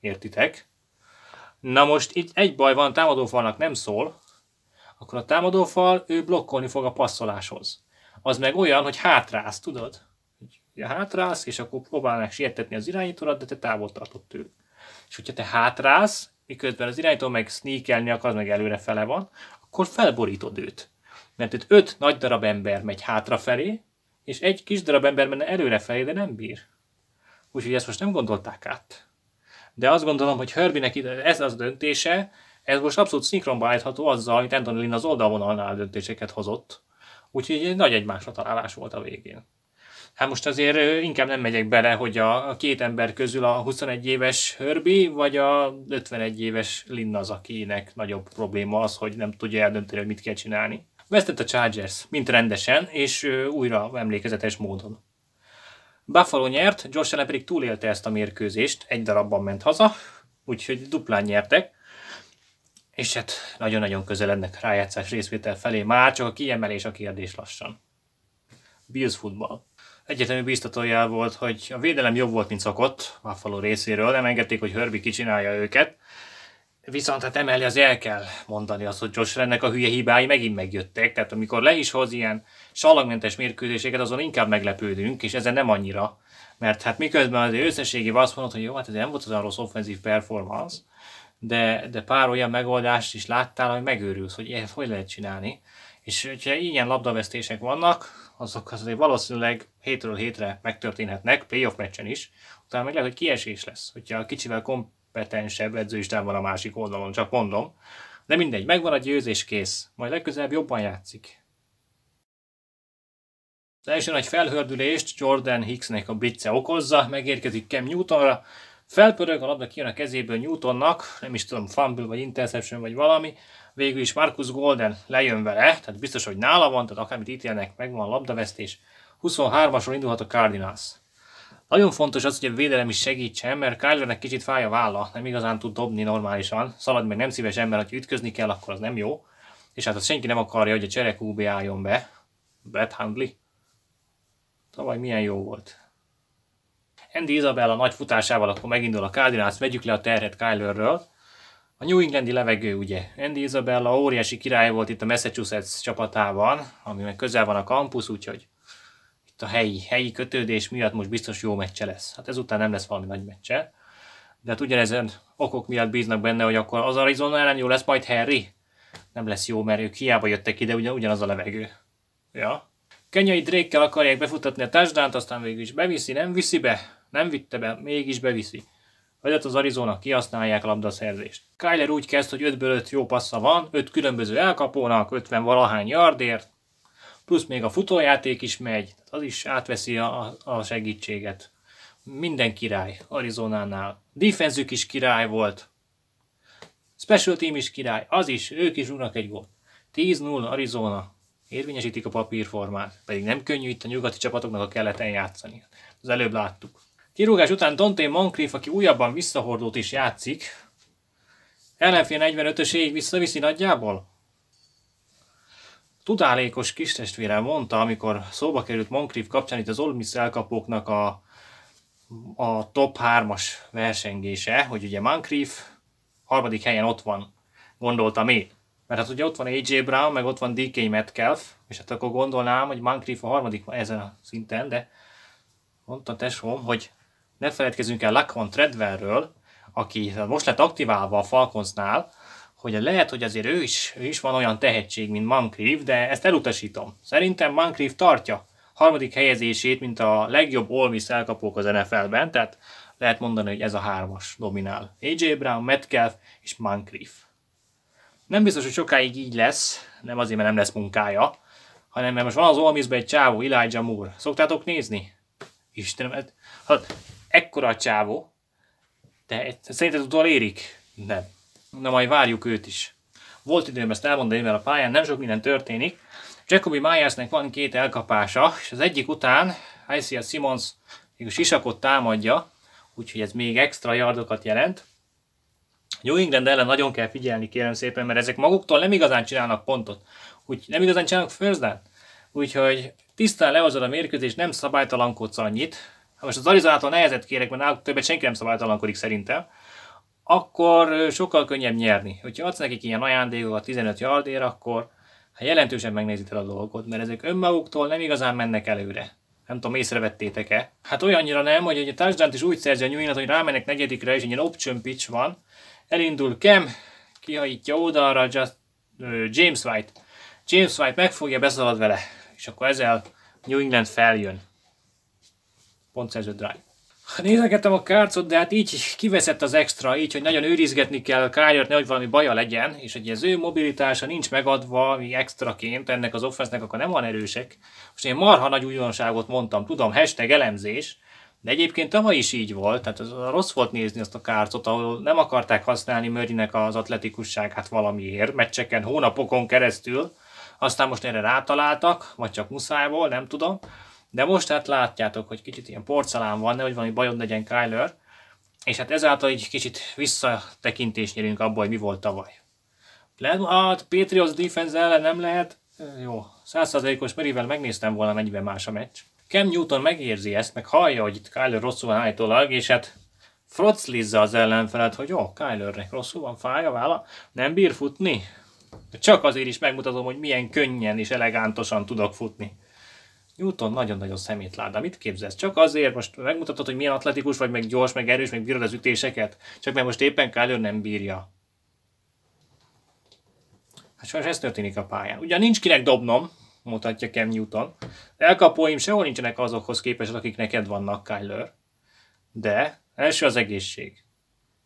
Értitek? Na most itt egy baj van, támadófalnak nem szól, akkor a támadófal ő blokkolni fog a passzoláshoz. Az meg olyan, hogy hátrász, tudod? Ja, hátrász, és akkor próbálnak sietetni az irányítórat, de te távol tartod tőle. És hogyha te hátrász, miközben az irányító meg sneakelni akar, meg előre fele van, akkor felborítod őt. Mert itt öt nagy darab ember megy hátrafelé, és egy kis darab ember menne előrefelé, de nem bír. Úgyhogy ezt most nem gondolták át. De azt gondolom, hogy Herbinek ez az döntése, ez most abszolút szinkronba állítható azzal, amit Anthony Lynn az oldalvonalnál döntéseket hozott. Úgyhogy egy nagy egymásra találás volt a végén. Hát most azért inkább nem megyek bele, hogy a két ember közül a 21 éves Hörbi, vagy a 51 éves Lynn az, akinek nagyobb probléma az, hogy nem tudja eldönteni, hogy mit kell csinálni. Vesztett a Chargers, mint rendesen, és újra emlékezetes módon. Buffalo nyert, Josh Allen pedig túlélte ezt a mérkőzést, egy darabban ment haza, úgyhogy duplán nyertek, és hát nagyon-nagyon közelednek rájátszás részvétel felé, már csak a kiemelés a kérdés lassan. Bills futball. Egyetemi biztatójá volt, hogy a védelem jobb volt, mint szokott Buffalo részéről, nem engedték, hogy Herbie kicsinálja őket, Viszont hát emellé az el kell mondani azt, hogy Josh Rennek a hülye hibái megint megjöttek, tehát amikor le is hoz ilyen salagmentes mérkőzéseket, azon inkább meglepődünk, és ezen nem annyira. Mert hát miközben az összességében azt mondod, hogy jó, hát ez nem volt az rossz offenzív performance, de, de pár olyan megoldást is láttál, hogy megőrülsz, hogy ezt hogy lehet csinálni. És hogyha ilyen labdavesztések vannak, azok azért valószínűleg hétről hétre megtörténhetnek, playoff meccsen is, utána meg lehet, hogy kiesés lesz, hogyha kicsivel kom- kompetensebb edzőistán van a másik oldalon, csak mondom. De mindegy, megvan a győzés kész. Majd legközelebb jobban játszik. Az első nagy felhördülést Jordan Hicksnek a blitze okozza, megérkezik Cam Newtonra, felpörög, a labda kijön a kezéből Newtonnak, nem is tudom, fumble vagy interception vagy valami, végül is Marcus Golden lejön vele, tehát biztos, hogy nála van, tehát akármit ítélnek, megvan a labdavesztés. 23-asról indulhat a Cardinals. Nagyon fontos az, hogy a védelem is segítsen, mert Kylernek kicsit fáj a válla, nem igazán tud dobni normálisan, szalad meg nem szíves ember, ha ütközni kell, akkor az nem jó. És hát azt senki nem akarja, hogy a csere QB álljon be. Brett Hundley. Tavaly milyen jó volt. Andy Isabella nagy futásával akkor megindul a Cardinals, vegyük le a terhet Kylerről. A New Englandi levegő, ugye. Andy Isabella óriási király volt itt a Massachusetts csapatában, ami meg közel van a kampusz, úgyhogy itt a helyi, helyi kötődés miatt most biztos jó meccse lesz. Hát ezután nem lesz valami nagy meccse. De hát ugyanezen okok miatt bíznak benne, hogy akkor az Arizona ellen jó lesz majd Harry. Nem lesz jó, mert ők hiába jöttek ide, ugyan, ugyanaz a levegő. Ja. Kenyai Drake-kel akarják befutatni a touchdown aztán végül is beviszi, nem viszi be, nem vitte be, mégis beviszi. Vagy az Arizona kihasználják labdaszerzést. Kyler úgy kezd, hogy 5-ből 5 jó passza van, 5 különböző elkapónak, 50 valahány yardért, plusz még a futójáték is megy, az is átveszi a, a segítséget. Minden király Arizonánál. Defenzük is király volt. Special team is király, az is, ők is rúgnak egy gólt. 10-0 Arizona. Érvényesítik a papírformát, pedig nem könnyű itt a nyugati csapatoknak a keleten játszani. Az előbb láttuk. Kirúgás után Dante Moncrief, aki újabban visszahordót is játszik, ellenfél 45-öséig visszaviszi nagyjából? Tudálékos kistestvérem mondta, amikor szóba került Moncrief kapcsán itt az Ole Miss elkapóknak a, a top 3-as versengése, hogy ugye Moncrief harmadik helyen ott van, gondoltam én. Mert hát ugye ott van AJ Brown, meg ott van DK Metcalf, és hát akkor gondolnám, hogy Moncrief a harmadik ezen a szinten, de mondta tesóm, hogy ne feledkezzünk el Laquan Treadwellről, aki most lett aktiválva a Falconsnál, hogy lehet, hogy azért ő is, ő is van olyan tehetség, mint Moncrief, de ezt elutasítom. Szerintem Moncrief tartja harmadik helyezését, mint a legjobb All elkapók az NFL-ben, tehát lehet mondani, hogy ez a hármas dominál. AJ Brown, Metcalf és Moncrief. Nem biztos, hogy sokáig így lesz, nem azért, mert nem lesz munkája, hanem mert most van az All egy csávó, Elijah Moore. Szoktátok nézni? Istenem, hát ekkora a csávó, de szerinted utol érik? Nem. Na majd várjuk őt is. Volt időm ezt elmondani, mert a pályán nem sok minden történik. Jacobi Myersnek van két elkapása, és az egyik után Isaiah Simmons még a sisakot támadja, úgyhogy ez még extra yardokat jelent. New England ellen nagyon kell figyelni, kérem szépen, mert ezek maguktól nem igazán csinálnak pontot. Úgy nem igazán csinálnak first down. Úgyhogy tisztán lehozod a mérkőzést, nem szabálytalankodsz annyit. Ha most az Arizonától nehezet kérek, mert náluk többet senki nem szabálytalankodik szerintem, akkor sokkal könnyebb nyerni. Hogyha adsz nekik ilyen ajándékokat 15 yardért, akkor hát jelentősen megnézitek a dolgot, mert ezek önmaguktól nem igazán mennek előre. Nem tudom, észrevettétek-e? Hát olyannyira nem, hogy egy touchdown is úgy szerzi a New England, hogy rámennek negyedikre, és egy ilyen option pitch van. Elindul Kem, kihajítja oldalra just, uh, James White. James White megfogja, beszalad vele, és akkor ezzel New England feljön. Pontszerző drive. Nézegettem a kárcot, de hát így kiveszett az extra, így, hogy nagyon őrizgetni kell Kyler, nehogy valami baja legyen, és hogy az ő mobilitása nincs megadva ami extraként ennek az offensznek, akkor nem van erősek. Most én marha nagy újdonságot mondtam, tudom, hashtag elemzés, de egyébként tavaly is így volt, tehát az rossz volt nézni azt a kárcot, ahol nem akarták használni Murraynek az atletikusságát valamiért, meccseken, hónapokon keresztül, aztán most erre rátaláltak, vagy csak muszájból, nem tudom. De most hát látjátok, hogy kicsit ilyen porcelán van, nehogy valami bajod legyen Kyler, és hát ezáltal egy kicsit visszatekintést nyerünk abból, hogy mi volt tavaly. Lehet, a Patriots defense ellen nem lehet, jó, százszázalékos merivel megnéztem volna, mennyiben más a meccs. Cam Newton megérzi ezt, meg hallja, hogy itt Kyler rosszul van állítólag, és hát froclizza az ellenfelet, hogy jó, Kylernek rosszul van, fáj a válla, nem bír futni. Csak azért is megmutatom, hogy milyen könnyen és elegántosan tudok futni. Newton nagyon-nagyon szemétláda. Mit képzelsz? Csak azért most megmutatod, hogy milyen atletikus vagy, meg gyors, meg erős, meg bírod az ütéseket? Csak mert most éppen Kyler nem bírja. Hát sajnos ez történik a pályán. Ugyan nincs kinek dobnom, mutatja Cam Newton. Elkapóim sehol nincsenek azokhoz képest, akik neked vannak, Kyler. De első az egészség.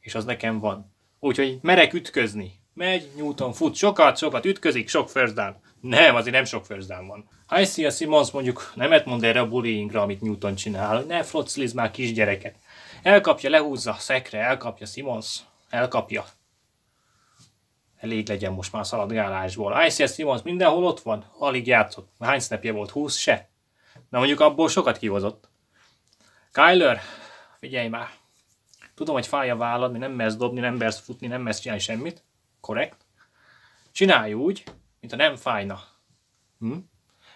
És az nekem van. Úgyhogy merek ütközni. Megy, Newton fut sokat, sokat ütközik, sok first down. Nem, azért nem sok first down van. Ha a Simons mondjuk nemet mond erre a bullyingra, amit Newton csinál, hogy ne frocliz már kisgyereket. Elkapja, lehúzza szekre, elkapja Simons, elkapja. Elég legyen most már szaladgálásból. Isaiah Simons mindenhol ott van, alig játszott. Hány snapje volt? 20 se? Na mondjuk abból sokat kihozott. Kyler, figyelj már. Tudom, hogy fáj a vállad, nem mersz dobni, nem mersz futni, nem mersz csinálni semmit. Korrekt. Csinálj úgy, mint a nem fájna. Hm?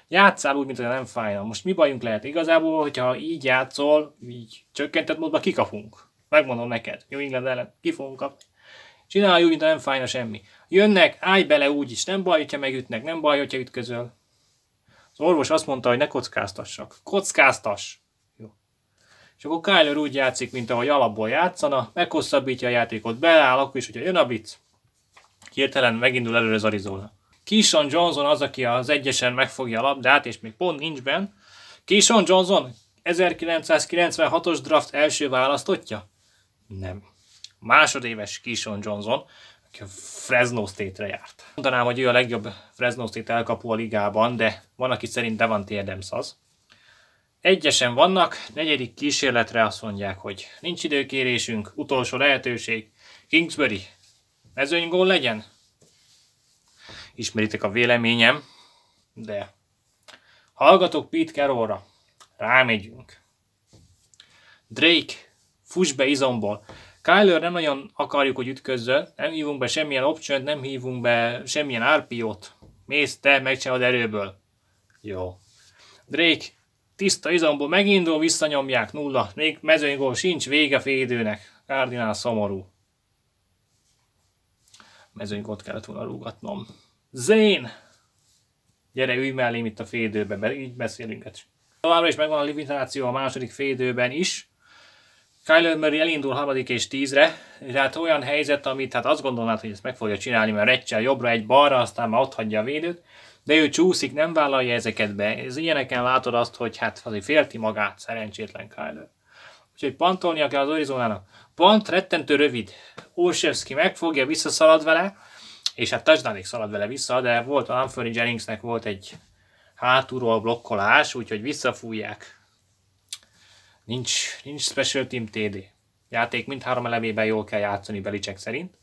Játszál úgy, mint hogy nem fájna. Most mi bajunk lehet? Igazából, hogyha így játszol, így csökkentett módban kikapunk. Megmondom neked. Jó England ellen ki fogunk kapni. Csinálj úgy, mint nem fájna semmi. Jönnek, állj bele úgy is. Nem baj, hogyha megütnek, nem baj, hogyha ütközöl. Az orvos azt mondta, hogy ne kockáztassak. Kockáztass! Jó. És akkor Kyler úgy játszik, mint ahogy alapból játszana, meghosszabbítja a játékot, beáll, akkor is, hogyha jön a blitz. Hirtelen megindul előre az Arizona. Kishon Johnson az, aki az egyesen megfogja a labdát, és még pont nincs benn. Kishon Johnson 1996-os draft első választottja? Nem. Másodéves Kishon Johnson, aki a Fresno State-re járt. Mondanám, hogy ő a legjobb Fresno State elkapó a ligában, de van, aki szerint Devante Adams az. Egyesen vannak, negyedik kísérletre azt mondják, hogy nincs időkérésünk, utolsó lehetőség, Kingsbury, mezőnygól legyen? ismeritek a véleményem, de hallgatok Pete Carrollra, rámegyünk. Drake, fuss be izomból. Kyler nem nagyon akarjuk, hogy ütközzön, nem hívunk be semmilyen option nem hívunk be semmilyen RPO-t. Mész te, megcsinálod erőből. Jó. Drake, tiszta izomból megindul, visszanyomják, nulla. Még mezőnygól sincs, vége fédőnek. Cardinal szomorú. Mezőnygót kellett volna rúgatnom. Zén! Gyere, ülj mellém itt a fédőbe, így beszélünk. Továbbra is megvan a limitáció a második fédőben is. Kyler Murray elindul harmadik és tízre, tehát olyan helyzet, amit hát azt gondolnád, hogy ezt meg fogja csinálni, mert recsel jobbra, egy balra, aztán már ott hagyja a védőt, de ő csúszik, nem vállalja ezeket be. Ez ilyeneken látod azt, hogy hát azért félti magát, szerencsétlen Kyler. Úgyhogy pantolnia kell az Arizonának. Pont rettentő rövid. Olszewski megfogja, visszaszalad vele, és hát touchdownig szalad vele vissza, de volt a Anthony Jenningsnek volt egy hátulról blokkolás, úgyhogy visszafújják. Nincs, nincs Special Team TD. Játék mindhárom elemében jól kell játszani Belicek szerint.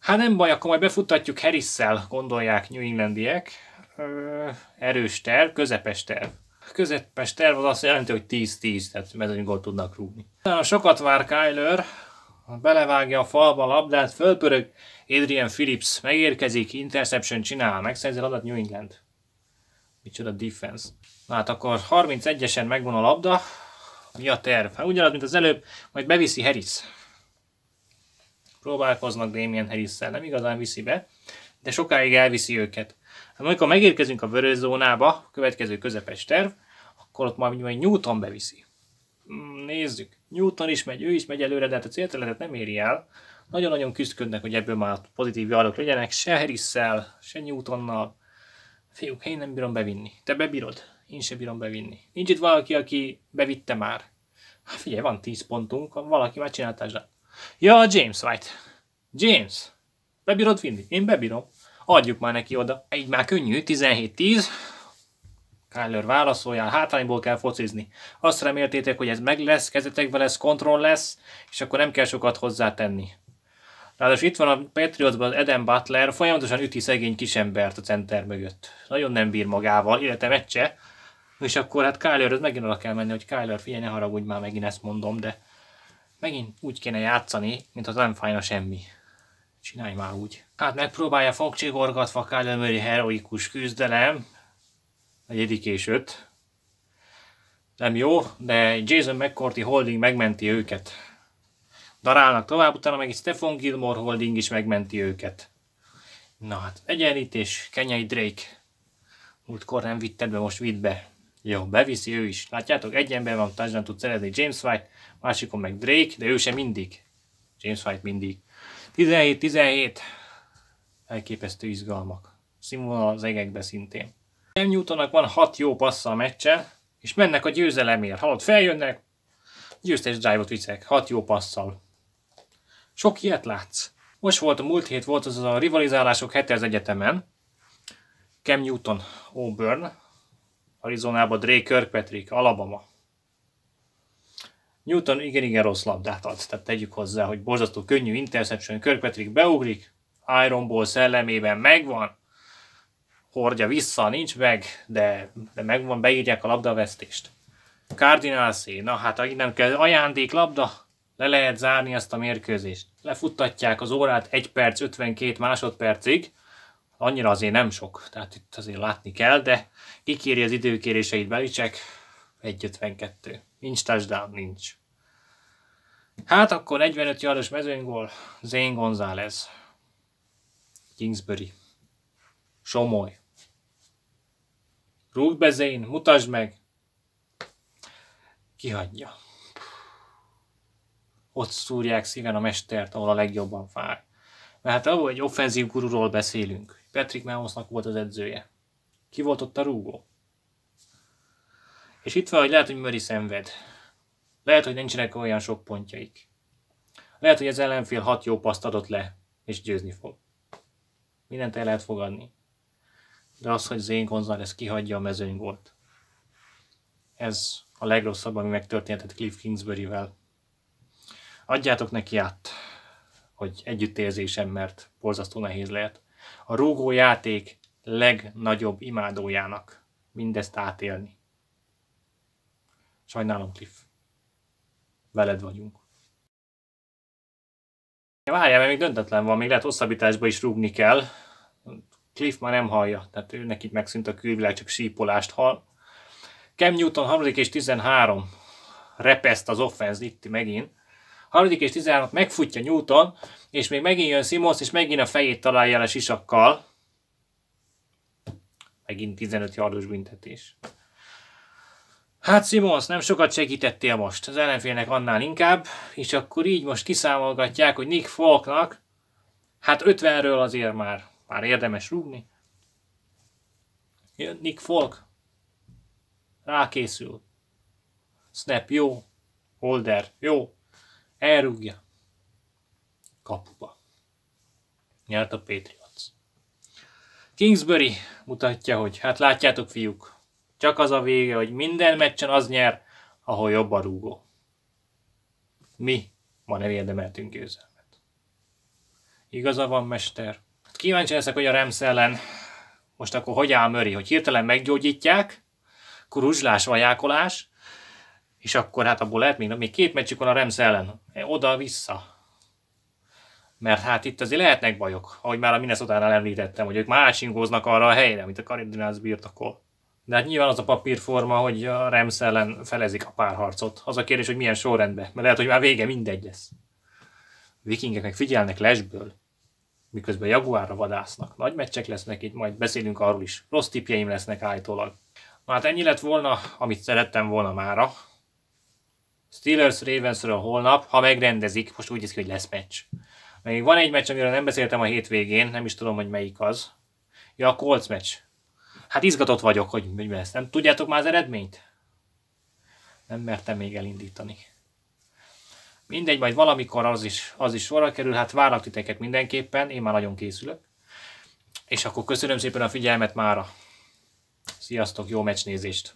Hát nem baj, akkor majd befuttatjuk harris gondolják New Englandiek. Erős terv, közepes terv. Közepes terv az azt jelenti, hogy 10-10, tehát mezőnygól tudnak rúgni. Sokat vár Kyler, belevágja a falba a labdát, fölpörög, Adrian Phillips megérkezik, interception csinál, megszerzi adat New England. Micsoda defense. Na hát akkor 31-esen megvan a labda, mi a terv? Hát ugyanaz, mint az előbb, majd beviszi Harris. Próbálkoznak Damien harris nem igazán viszi be, de sokáig elviszi őket. Hát amikor megérkezünk a vörös zónába, következő közepes terv, akkor ott majd, majd Newton beviszi. Hmm, nézzük. Newton is megy, ő is megy előre, de hát a célterületet nem éri el. Nagyon-nagyon küzdködnek, hogy ebből már pozitív jardok legyenek, se harris se Newtonnal. Fiúk, én nem bírom bevinni. Te bebírod? Én sem bírom bevinni. Nincs itt valaki, aki bevitte már. Hát figyelj, van 10 pontunk, valaki már csinálta Ja, James White. James, bebírod vinni? Én bebírom. Adjuk már neki oda. Így már könnyű, 17-10. Kyler válaszoljál, hátrányból kell focizni. Azt reméltétek, hogy ez meg lesz, kezetekben lesz, kontroll lesz, és akkor nem kell sokat hozzátenni. Ráadásul itt van a Patriotsban az Eden Butler, folyamatosan üti szegény kisembert a center mögött. Nagyon nem bír magával, illetve meccse. És akkor hát Kylerhez megint oda kell menni, hogy Kyler, figyelj, ne haragudj már, megint ezt mondom, de megint úgy kéne játszani, mint az nem fájna semmi. Csinálj már úgy. Hát megpróbálja fogcsigorgatva Murray heroikus küzdelem, negyedik és öt. Nem jó, de Jason McCourty holding megmenti őket. Darálnak tovább, utána meg egy Stephen Gilmore holding is megmenti őket. Na hát, egyenlítés, Kenyai Drake. Múltkor nem vitted be, most vidd be. Jó, beviszi ő is. Látjátok, egy ember van, touchdown tud szerezni James White, másikon meg Drake, de ő sem mindig. James White mindig. 17-17. Elképesztő izgalmak. Színvonal az egekbe szintén. Cam Newtonnak van 6 jó passza a meccse, és mennek a győzelemért. Halott, feljönnek, győztes drive-ot viszek, 6 jó passzal. Sok ilyet látsz. Most volt a múlt hét volt az a rivalizálások hete az egyetemen. Cam Newton, Auburn, Arizonában Drake Kirkpatrick, Alabama. Newton igen-igen rossz labdát ad, tehát tegyük hozzá, hogy borzasztó könnyű interception, Kirkpatrick beugrik, Iron Ball szellemében megvan, hordja vissza, nincs meg, de, de megvan, beírják a labdavesztést. Cardinals na hát innen kell ajándék labda, le lehet zárni ezt a mérkőzést. Lefuttatják az órát 1 perc 52 másodpercig, annyira azért nem sok, tehát itt azért látni kell, de kikéri az időkéréseit Belicek, 1.52. Nincs touchdown, nincs. Hát akkor 45 yardos mezőnygól, Zane González, Kingsbury, Somoly. Rúgd be Zane, mutasd meg! Kihagyja. Ott szúrják szíven a mestert, ahol a legjobban fáj. Mert hát ahol egy offenzív gururól beszélünk. Patrick Mahomesnak volt az edzője. Ki volt ott a rúgó? És itt van, hogy lehet, hogy Murray szenved. Lehet, hogy nincsenek olyan sok pontjaik. Lehet, hogy az ellenfél hat jó paszt adott le, és győzni fog. Mindent el lehet fogadni. De az, hogy Zane Gonzalez kihagyja a mezőnygolt. Ez a legrosszabb, ami megtörténhetett Cliff Kingsbury-vel. Adjátok neki át, hogy együttérzésem, mert borzasztó nehéz lehet. a rúgójáték legnagyobb imádójának mindezt átélni. Sajnálom, Cliff. Veled vagyunk. Várjál, mert még döntetlen van, még lehet hosszabbításba is rúgni kell. Cliff már nem hallja, tehát ő neki megszűnt a külvilág, csak sípolást hall. Cam Newton 3. és 13 repeszt az offense itt megint. 3. és 13 megfutja Newton, és még megint jön Simons, és megint a fejét találja el a sisakkal. Megint 15 yardos büntetés. Hát Simons, nem sokat segítettél most, az ellenfélnek annál inkább, és akkor így most kiszámolgatják, hogy Nick Falknak, hát 50-ről azért már, már érdemes rúgni. Nick Falk rákészül. Snap jó, holder jó, elrúgja. Kapuba. Nyert a Patriots. Kingsbury mutatja, hogy hát látjátok fiúk, csak az a vége, hogy minden meccsen az nyer, ahol jobb a rúgó. Mi ma nem érdemeltünk győzelmet. Igaza van, mester. Kíváncsi leszek, hogy a Rams ellen most akkor hogy áll Möri, hogy hirtelen meggyógyítják, kuruzslás, vajákolás, és akkor hát abból lehet még, még két meccsük van a Rams ellen. Oda-vissza. Mert hát itt azért lehetnek bajok, ahogy már a minnesota említettem, hogy ők már arra a helyre, amit a Cardinals birtokol. De hát nyilván az a papírforma, hogy a Rams ellen felezik a párharcot. Az a kérdés, hogy milyen sorrendben, mert lehet, hogy már vége mindegy lesz. Vikingeknek figyelnek lesből, miközben Jaguárra vadásznak. Nagy meccsek lesznek itt, majd beszélünk arról is. Rossz tipjeim lesznek állítólag. Na hát ennyi lett volna, amit szerettem volna mára. Steelers Ravensről holnap, ha megrendezik, most úgy is ki, hogy lesz meccs. Még van egy meccs, amiről nem beszéltem a hétvégén, nem is tudom, hogy melyik az. Ja, a Colts meccs. Hát izgatott vagyok, hogy mi lesz. Nem tudjátok már az eredményt? Nem mertem még elindítani. Mindegy, majd valamikor az is, az is sorra kerül, hát várlak titeket mindenképpen, én már nagyon készülök. És akkor köszönöm szépen a figyelmet mára. Sziasztok, jó meccsnézést!